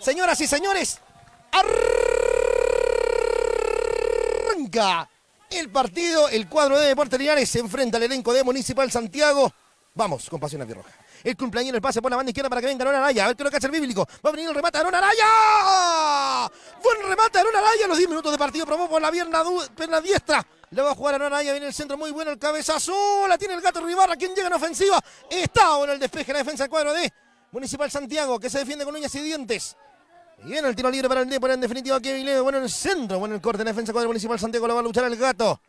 Señoras y señores, arranca el partido. El cuadro de Deportes Linares se enfrenta al elenco de Municipal Santiago. Vamos con Pasión Roja. El cumpleaños el pase por la banda izquierda para que venga Aaron Araya. A ver qué lo cacha el bíblico. Va a venir el remate Aaron Araya. Buen remate Aaron Araya. Los 10 minutos de partido probó por la pierna, pierna diestra. Le va a jugar a Araya. Viene el centro muy bueno. El cabezazo. La tiene el gato Ribarra. Quien llega en ofensiva. Está ahora el despeje. La defensa del cuadro de Municipal Santiago. Que se defiende con uñas y dientes. Y viene el tiro libre para el Depor. En definitiva, Kevin Leo. Bueno en el centro. Bueno el corte en defensa cuadro Municipal Santiago. Lo va a luchar el gato.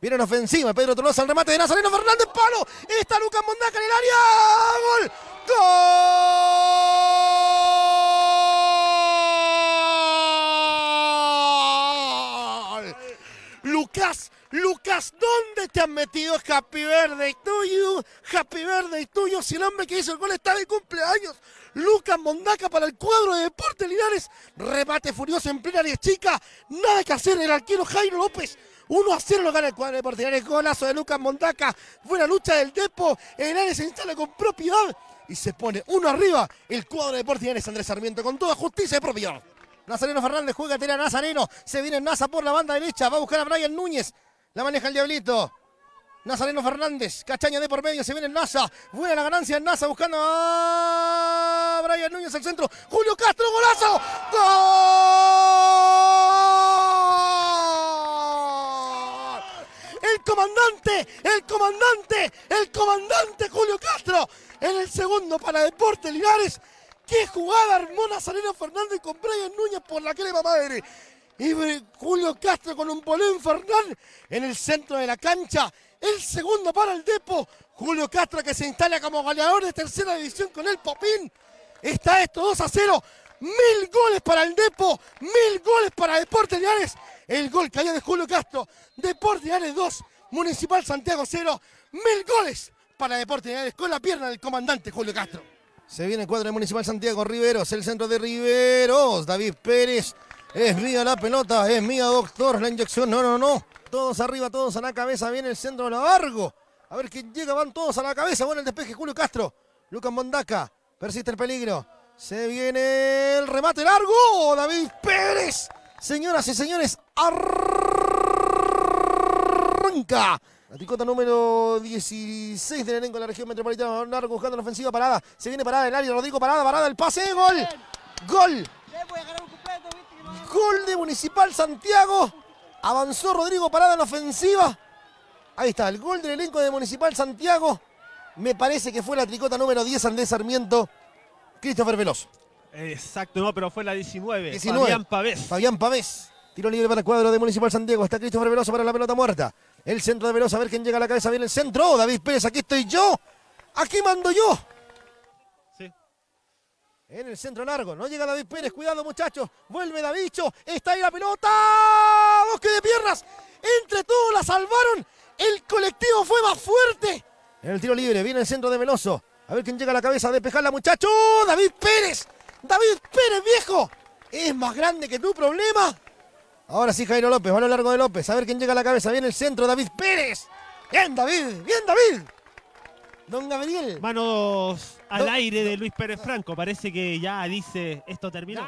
Viene en ofensiva, Pedro Tolosa al remate de Nazareno Fernández, palo. Está Lucas Mondaca en el área. ¡Gol! Lucas, Lucas, ¿dónde te has metido? Happy Verde tuyo, Happy Verde tuyo. Si el hombre que hizo el gol está de cumpleaños. Lucas Mondaca para el cuadro de Deportes Linares. Remate furioso en plena área chica. Nada que hacer el arquero Jairo López 1 a 0 lo gana el cuadro deportivo. El golazo de Lucas Montaca. Buena lucha del Depo. El área se instala con propiedad. Y se pone uno arriba. El cuadro de Deportivo Andrés Sarmiento con toda justicia de propiedad. Nazareno Fernández juega tira Nazareno. Se viene Naza por la banda derecha. Va a buscar a Brian Núñez. La maneja el Diablito. Nazareno Fernández, Cachaña de por medio, se viene en Naza. Buena la ganancia Naza buscando a Brian Núñez al centro. Julio Castro, golazo. ¡Gol! El comandante, el comandante, el comandante Julio Castro en el segundo para Deporte Linares. ¡Qué jugada armó Nazareno Fernández con Brian Núñez por la crema madre! Y Julio Castro con un polén infernal en el centro de la cancha. El segundo para el Depo. Julio Castro que se instala como goleador de tercera división con el Popín. Está esto 2 a 0. Mil goles para el Depo. Mil goles para Deportes Linares. El gol cayó de Julio Castro. Deportes Linares 2. Municipal Santiago 0. Mil goles para Deportes Linares con la pierna del comandante Julio Castro. Se viene el cuadro de Municipal Santiago Riveros. El centro de Riveros. David Pérez. Es mía la pelota. Es mía, doctor. La inyección. No, no, no. Todos arriba, todos a la cabeza. Viene el centro largo. A ver quién llega. Van todos a la cabeza. Bueno, el despeje Julio Castro. Lucas Mondaca. Persiste el peligro. Se viene el remate largo. David Pérez. Señoras y señores, arranca. La tricota número 16 del elenco de la región metropolitana. Largo buscando la ofensiva parada. Se viene parada el área. Rodrigo parada, parada. El pase. Gol. Gol. Gol de Municipal Santiago. Avanzó Rodrigo Parada en la ofensiva. Ahí está, el gol del elenco de Municipal Santiago. Me parece que fue la tricota número 10 Andrés Sarmiento. Christopher Veloso. Exacto, no, pero fue la 19. 19. Fabián Pavés. Fabián Pavés. Tiro libre para el cuadro de Municipal Santiago. Está Christopher Veloso para la pelota muerta. El centro de Veloso, a ver quién llega a la cabeza. Viene el centro. David Pérez, aquí estoy yo. Aquí mando yo. Sí. En el centro largo. No llega David Pérez. Cuidado, muchachos. Vuelve Davicho. Está ahí la pelota. Bosque de piernas. Entre todos la salvaron. El colectivo fue más fuerte. En el tiro libre. Viene el centro de Veloso. A ver quién llega a la cabeza. De la muchacho. David Pérez. David Pérez, viejo. Es más grande que tu problema. Ahora sí, Jairo López. Va a lo largo de López. A ver quién llega a la cabeza. Viene el centro. David Pérez. Bien, David. Bien, David. Don Gabriel. Manos al aire de Luis Pérez Franco. Parece que ya dice esto terminó.